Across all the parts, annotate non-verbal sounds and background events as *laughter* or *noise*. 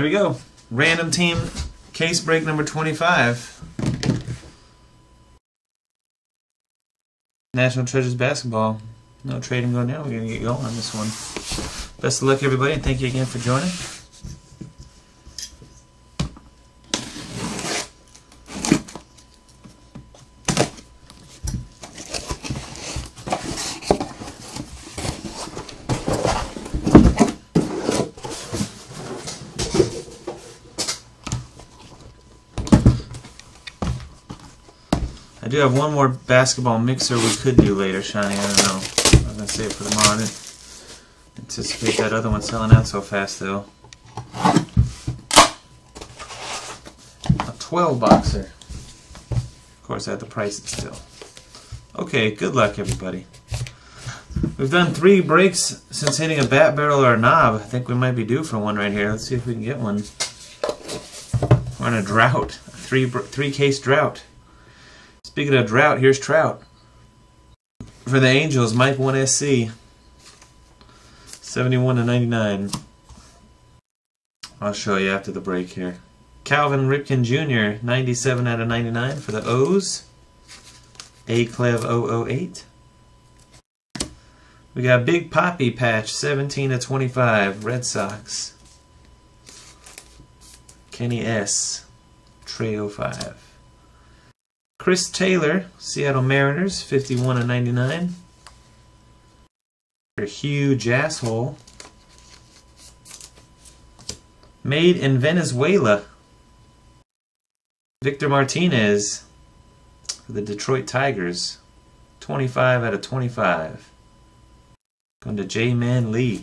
Here we go. Random team case break number 25. National Treasures basketball. No trading going down. We're going to get going on this one. Best of luck, everybody, and thank you again for joining. Do have one more basketball mixer we could do later, Shiny. I don't know. I'm going to save for tomorrow. I didn't anticipate that other one selling out so fast, though. A 12 boxer. Of course, I have to price it still. Okay, good luck, everybody. We've done three breaks since hitting a bat barrel or a knob. I think we might be due for one right here. Let's see if we can get one. We're on a drought. A three, three case drought. Speaking of drought, here's Trout. For the Angels, Mike 1SC. 71 to 99. I'll show you after the break here. Calvin Ripken Jr., 97 out of 99 for the O's. A Clev 008. We got Big Poppy Patch, 17 to 25, Red Sox. Kenny S, Tray 05. Chris Taylor, Seattle Mariners, 51 and 99. A huge asshole. Made in Venezuela. Victor Martinez for the Detroit Tigers. 25 out of 25. Going to J Man Lee.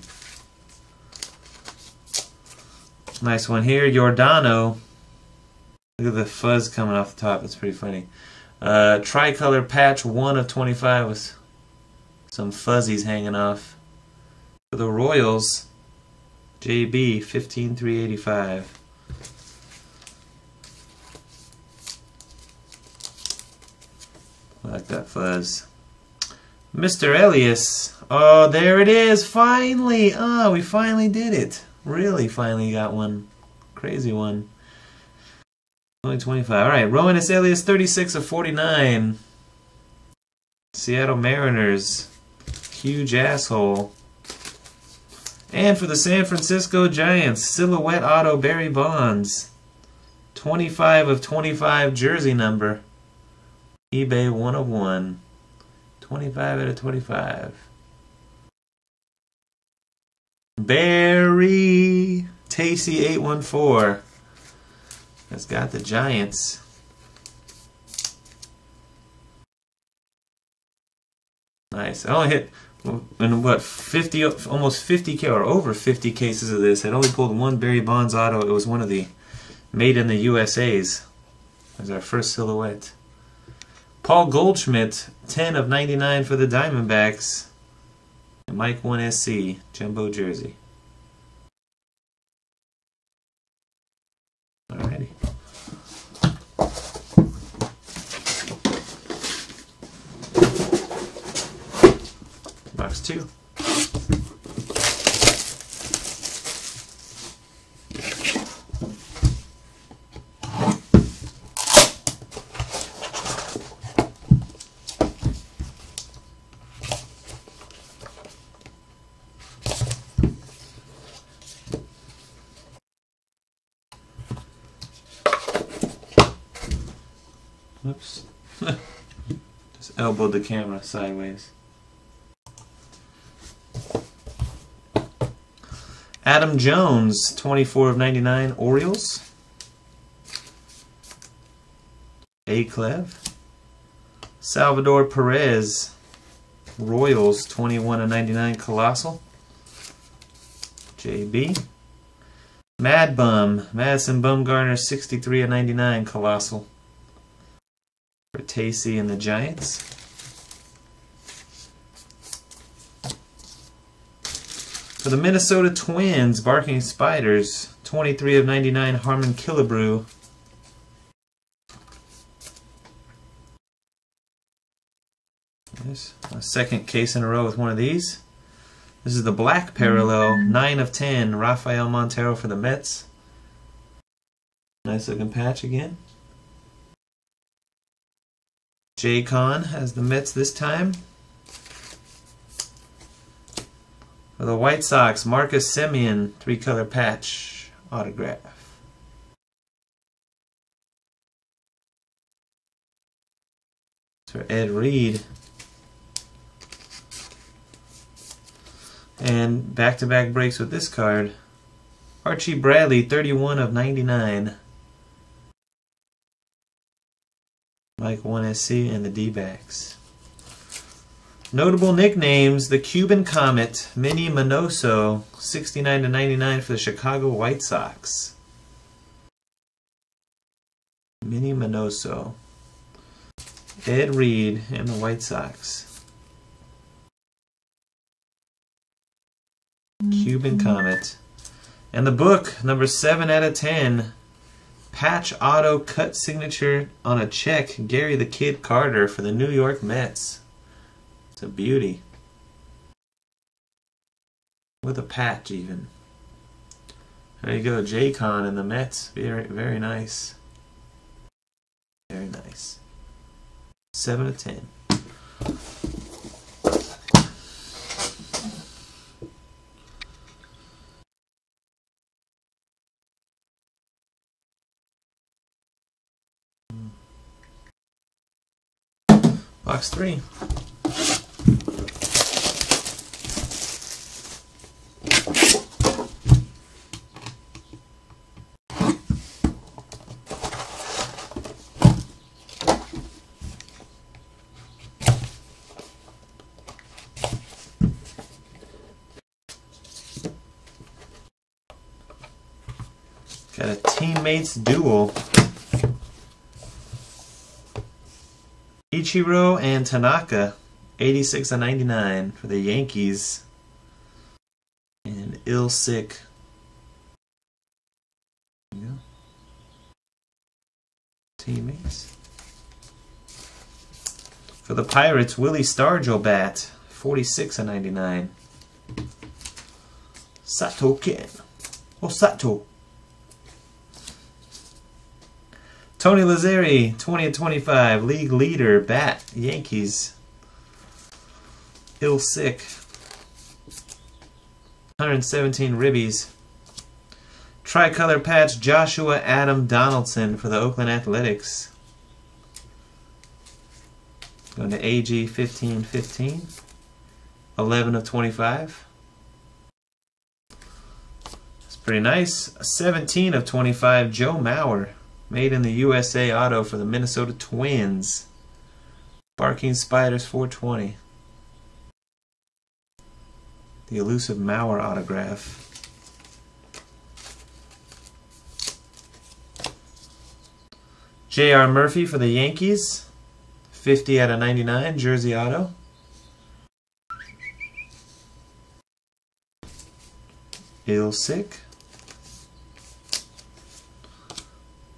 Nice one here. Giordano Look at the fuzz coming off the top. It's pretty funny. Uh, tricolor patch 1 of 25 with some fuzzies hanging off. For the Royals, JB 15385. I like that fuzz. Mr. Elias. Oh, there it is. Finally. Oh, we finally did it. Really finally got one. Crazy one. Only 25. All right, Roenis Elias, 36 of 49. Seattle Mariners, huge asshole. And for the San Francisco Giants, silhouette auto Barry Bonds, 25 of 25 jersey number. eBay 1 of 1. 25 out of 25. Barry Tacey 814 has got the Giants. Nice. I only hit in what 50 almost 50k or over 50 cases of this. I only pulled one Barry Bonds auto. It was one of the made in the USA's. Was our first silhouette. Paul Goldschmidt, 10 of 99 for the Diamondbacks. And Mike 1SC, Jumbo Jersey. Two. Oops. *laughs* Just elbowed the camera sideways. Adam Jones, 24 of 99, Orioles. A. Clev. Salvador Perez, Royals, 21 of 99, Colossal. JB. Mad Bum, Madison Bumgarner, 63 of 99, Colossal. For Tacey and the Giants. For the Minnesota Twins, Barking Spiders, 23 of 99, Harmon Killebrew. There's a second case in a row with one of these. This is the black parallel, mm-hmm. 9 of 10, Rafael Montero for the Mets. Nice looking patch again. Jay Con has the Mets this time. For the White Sox, Marcus Semien, three color patch autograph. For Ed Reed. And back to back breaks with this card. Archie Bradley, 31 of 99. Mike 1SC and the D backs. Notable nicknames the Cuban Comet, Minnie Minoso, 69 to 99 for the Chicago White Sox. Minnie Minoso. Ed Reed and the White Sox. Cuban mm-hmm. Comet. And the book, number 7 out of 10. Patch auto cut signature on a check, Gary the Kid Carter for the New York Mets. It's a beauty. With a patch even. There you go, J-Con and the Mets. Very, very nice. Very nice. 7 of 10. Box 3. A teammates duel. Ichiro and Tanaka, 86 and 99 for the Yankees. And ill sick. Teammates. For the Pirates, Willie Stargell bat, 46 and 99. Sato Ken. Oh, Sato. Tony Lazzeri, 20 and 25, league leader, bat, Yankees. Ill sick. 117 ribbies. Tricolor patch, Joshua Adam Donaldson for the Oakland Athletics. Going to AG 15 15. 11 of 25. It's pretty nice. 17 of 25, Joe Mauer. Made in the USA auto for the Minnesota Twins. Barking Spiders 420. The elusive Mauer autograph. J.R. Murphy for the Yankees. 50 out of 99, jersey auto. Ill sick.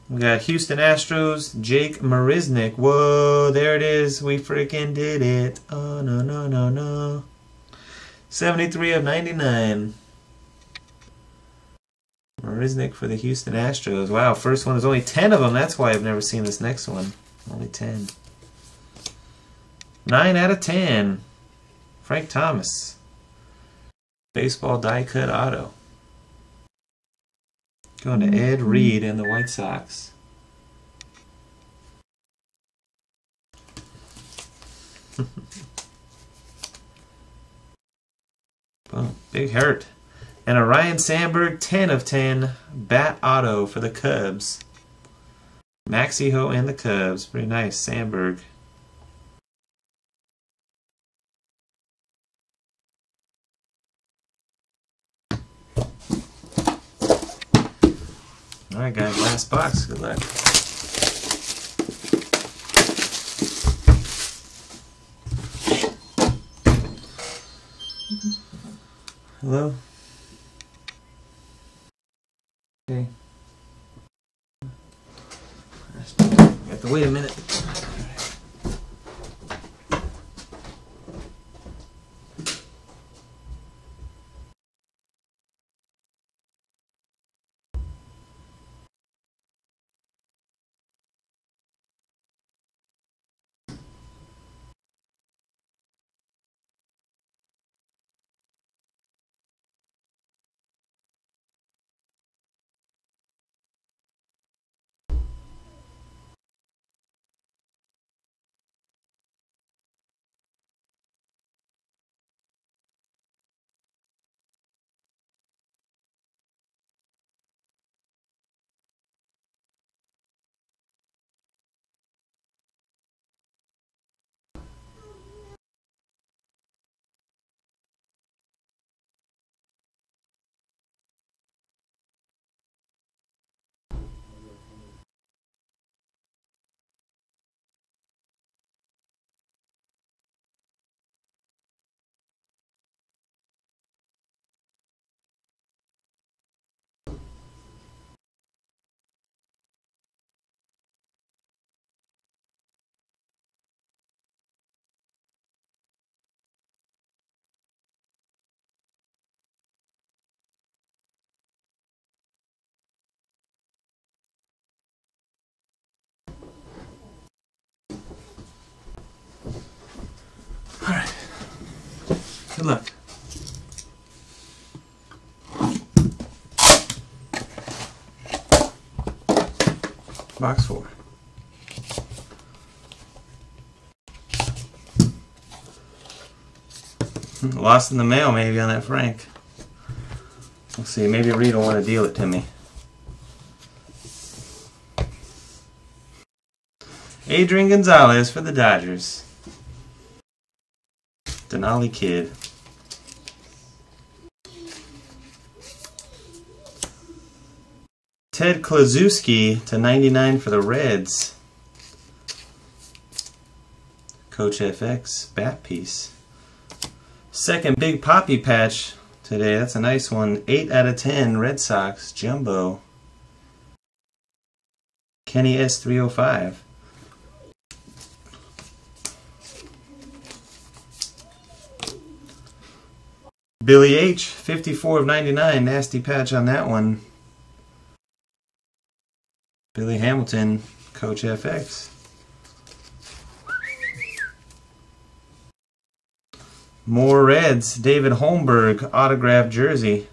We got Houston Astros, Jake Marisnick. Whoa, there it is. We freaking did it. Oh, no, no, no, no. 73 of 99. Marisnick for the Houston Astros. Wow, first one. There's only 10 of them. That's why I've never seen this next one. Only 10. 9 out of 10. Frank Thomas. Baseball die cut auto. Going to mm-hmm. Ed Reed and the White Sox. *laughs* Boom. Big hurt. And a Ryne Sandberg 10 of 10 bat auto for the Cubs. Maxie Ho and the Cubs. Pretty nice. Sandberg. Alright guys, last box. Good luck. Hello? Okay. You have to wait a minute. Luck. Box four. Lost in the mail, maybe, on that Frank. We'll see. Maybe Reed will want to deal it to me. Adrian Gonzalez for the Dodgers. Denali Kid. Ted Kluszewski to 99 for the Reds. Coach FX bat piece. Second big poppy patch today. That's a nice one. 8 out of 10 Red Sox Jumbo. Kenny S305. Billy H, 54 of 99. Nasty patch on that one. Billy Hamilton, Coach FX. More Reds. David Holmberg, autographed jersey.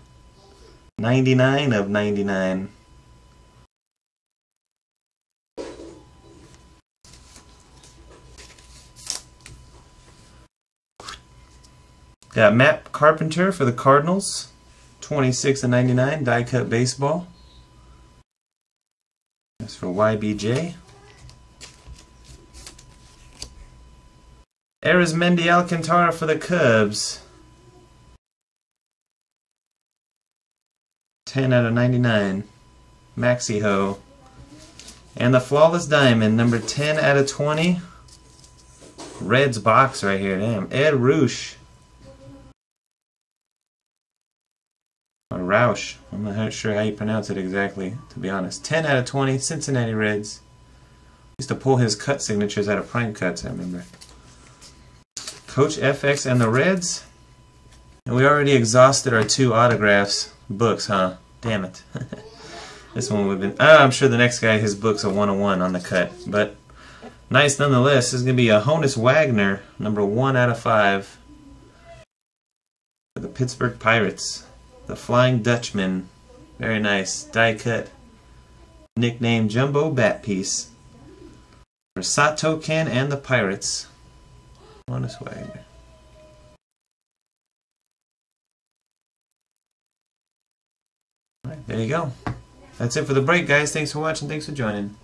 99 of 99. Got Matt Carpenter for the Cardinals. 26 of 99, die cut baseball. For YBJ. Arismendy Alcantara for the Cubs. 10 out of 99. Maxi Ho. And the Flawless Diamond, number 10 out of 20. Reds box right here, damn. Ed Roosh. Roush. I'm not sure how you pronounce it exactly, to be honest. 10 out of 20, Cincinnati Reds. Used to pull his cut signatures out of Prime Cuts, I remember. Coach FX and the Reds. And we already exhausted our two autographs books, huh? Damn it. *laughs* this one would have been... Uh, I'm sure the next guy, his book's a 101 on the cut. But nice nonetheless. This is going to be a Honus Wagner, number 1 out of 5. For the Pittsburgh Pirates. The Flying Dutchman. Very nice. Die cut. Nickname Jumbo Bat Piece. For Sato Ken and the Pirates. Honus Wagner. Alright, there you go. That's it for the break, guys. Thanks for watching. Thanks for joining.